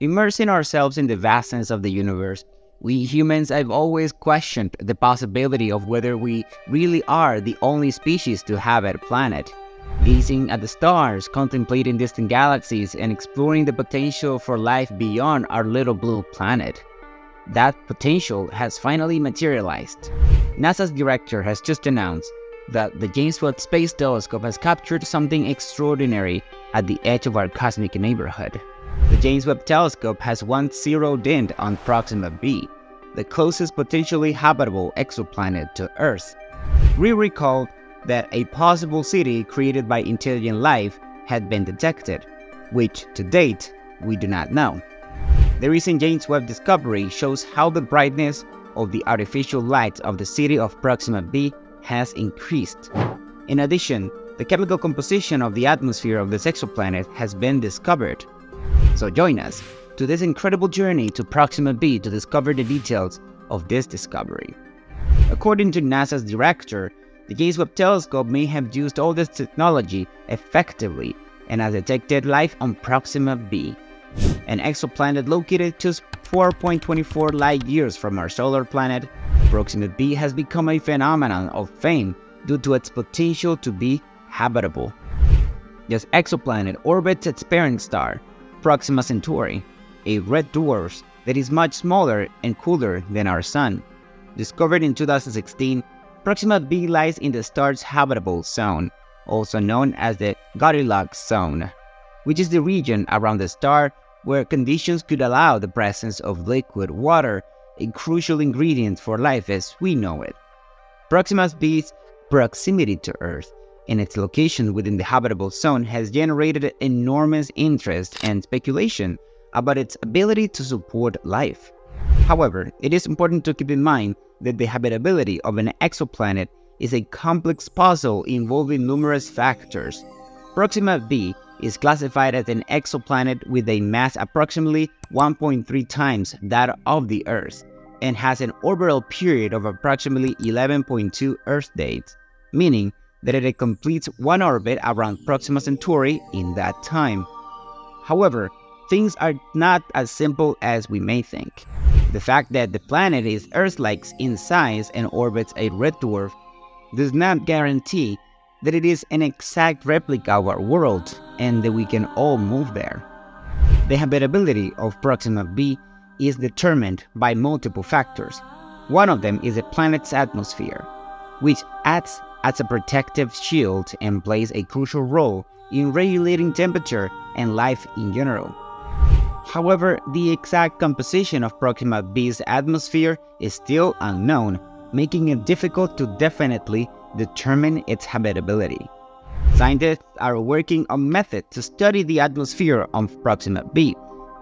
Immersing ourselves in the vastness of the universe, we humans have always questioned the possibility of whether we really are the only species to habit a planet. Gazing at the stars, contemplating distant galaxies, and exploring the potential for life beyond our little blue planet. That potential has finally materialized. NASA's director has just announced that the James Webb Space Telescope has captured something extraordinary at the edge of our cosmic neighborhood. The James Webb Telescope has once zeroed in on Proxima b, the closest potentially habitable exoplanet to Earth. We recalled that a possible city created by intelligent life had been detected, which to date we do not know. The recent James Webb discovery shows how the brightness of the artificial light of the city of Proxima b has increased. In addition, the chemical composition of the atmosphere of this exoplanet has been discovered. So join us to this incredible journey to Proxima b to discover the details of this discovery. According to NASA's director, the James Webb Telescope may have used all this technology effectively and has detected life on Proxima b, an exoplanet located just 4.24 light years from our solar planet. Proxima b has become a phenomenon of fame due to its potential to be habitable. This exoplanet orbits its parent star, Proxima Centauri, a red dwarf that is much smaller and cooler than our Sun. Discovered in 2016, Proxima b lies in the star's habitable zone, also known as the Goldilocks zone, which is the region around the star where conditions could allow the presence of liquid water, a crucial ingredient for life as we know it. Proxima b's proximity to Earth and its location within the habitable zone has generated enormous interest and speculation about its ability to support life. However, it is important to keep in mind that the habitability of an exoplanet is a complex puzzle involving numerous factors. Proxima b is classified as an exoplanet with a mass approximately 1.3 times that of the Earth and has an orbital period of approximately 11.2 Earth days, meaning that it completes one orbit around Proxima Centauri in that time. However, things are not as simple as we may think. The fact that the planet is Earth-like in size and orbits a red dwarf does not guarantee that it is an exact replica of our world and that we can all move there. The habitability of Proxima b is determined by multiple factors. One of them is the planet's atmosphere, which acts as a protective shield and plays a crucial role in regulating temperature and life in general. However, the exact composition of Proxima b's atmosphere is still unknown, making it difficult to definitely determine its habitability. Scientists are working on methods to study the atmosphere of Proxima b,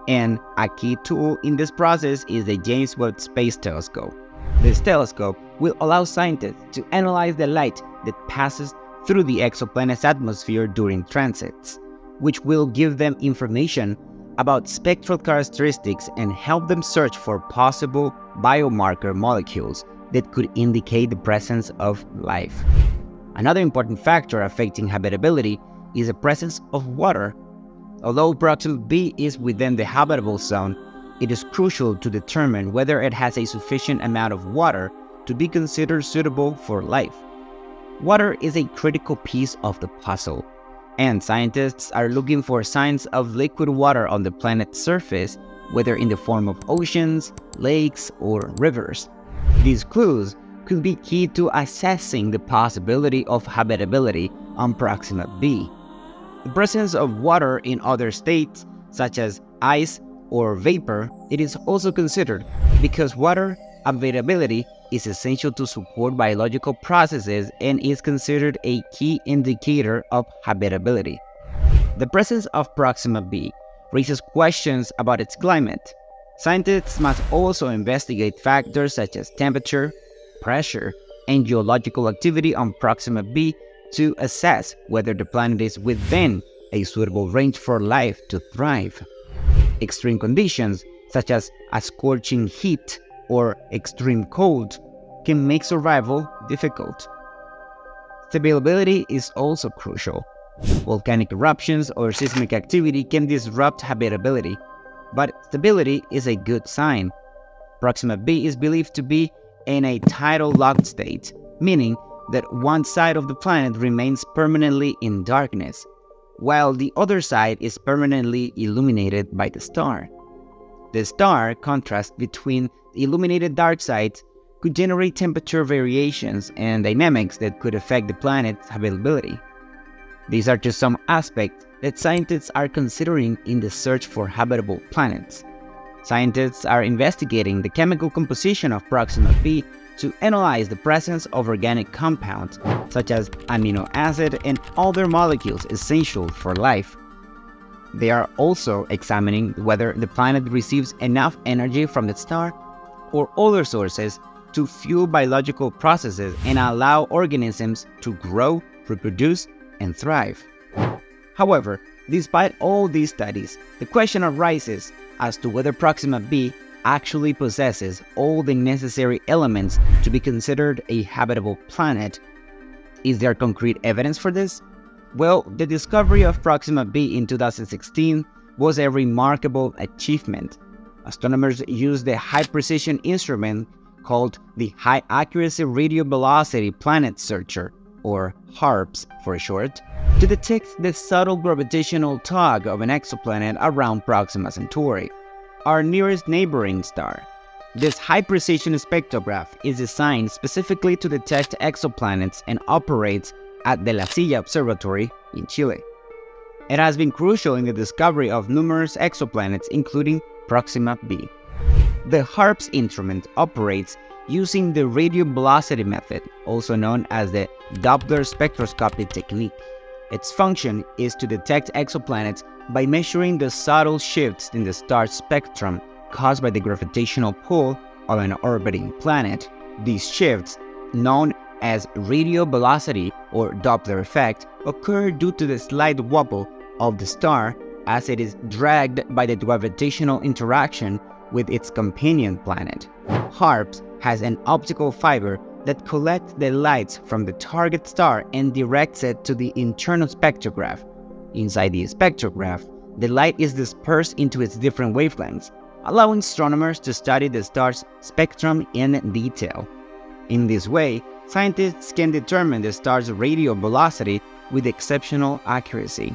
and a key tool in this process is the James Webb Space Telescope. This telescope will allow scientists to analyze the light that passes through the exoplanet's atmosphere during transits, which will give them information about spectral characteristics and help them search for possible biomarker molecules that could indicate the presence of life. Another important factor affecting habitability is the presence of water. Although Proxima b is within the habitable zone, it is crucial to determine whether it has a sufficient amount of water to be considered suitable for life. Water is a critical piece of the puzzle, and scientists are looking for signs of liquid water on the planet's surface, whether in the form of oceans, lakes, or rivers. These clues could be key to assessing the possibility of habitability on Proxima b. The presence of water in other states, such as ice or vapor, it is also considered because water availability is essential to support biological processes and is considered a key indicator of habitability. The presence of Proxima b raises questions about its climate. Scientists must also investigate factors such as temperature, pressure, and geological activity on Proxima b to assess whether the planet is within a suitable range for life to thrive. Extreme conditions, such as a scorching heat or extreme cold can make survival difficult. Stability is also crucial. Volcanic eruptions or seismic activity can disrupt habitability. but stability is a good sign. Proxima b is believed to be in a tidal locked state, meaning that one side of the planet remains permanently in darkness, while the other side is permanently illuminated by the star. The star contrast between the illuminated dark sides could generate temperature variations and dynamics that could affect the planet's habitability. These are just some aspects that scientists are considering in the search for habitable planets. Scientists are investigating the chemical composition of Proxima b to analyze the presence of organic compounds, such as amino acid and other molecules essential for life. They are also examining whether the planet receives enough energy from the star or other sources to fuel biological processes and allow organisms to grow, reproduce, and thrive. However, despite all these studies, the question arises as to whether Proxima b actually possesses all the necessary elements to be considered a habitable planet. Is there concrete evidence for this? Well, the discovery of Proxima b in 2016 was a remarkable achievement. Astronomers used a high precision instrument called the High Accuracy Radial Velocity Planet Searcher, or HARPS for short, to detect the subtle gravitational tug of an exoplanet around Proxima Centauri our nearest neighboring star. This high-precision spectrograph is designed specifically to detect exoplanets and operates at the La Silla Observatory in Chile. It has been crucial in the discovery of numerous exoplanets, including Proxima b. The HARPS instrument operates using the radial velocity method, also known as the Doppler spectroscopy technique. Its function is to detect exoplanets by measuring the subtle shifts in the star's spectrum caused by the gravitational pull of an orbiting planet. These shifts, known as radial velocity or Doppler effect, occur due to the slight wobble of the star as it is dragged by the gravitational interaction with its companion planet. HARPS has an optical fiber that collects the lights from the target star and directs it to the internal spectrograph. Inside the spectrograph, the light is dispersed into its different wavelengths, allowing astronomers to study the star's spectrum in detail. In this way, scientists can determine the star's radial velocity with exceptional accuracy.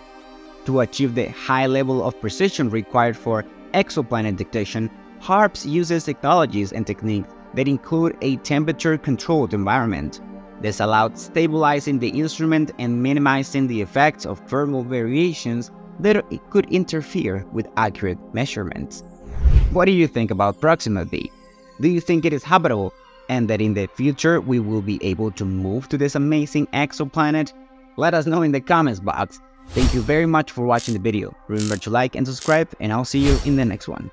To achieve the high level of precision required for exoplanet detection, HARPS uses technologies and techniques that include a temperature-controlled environment. This allowed stabilizing the instrument and minimizing the effects of thermal variations that could interfere with accurate measurements. What do you think about Proxima b? Do you think it is habitable and that in the future we will be able to move to this amazing exoplanet? Let us know in the comments box. Thank you very much for watching the video. Remember to like and subscribe and I'll see you in the next one.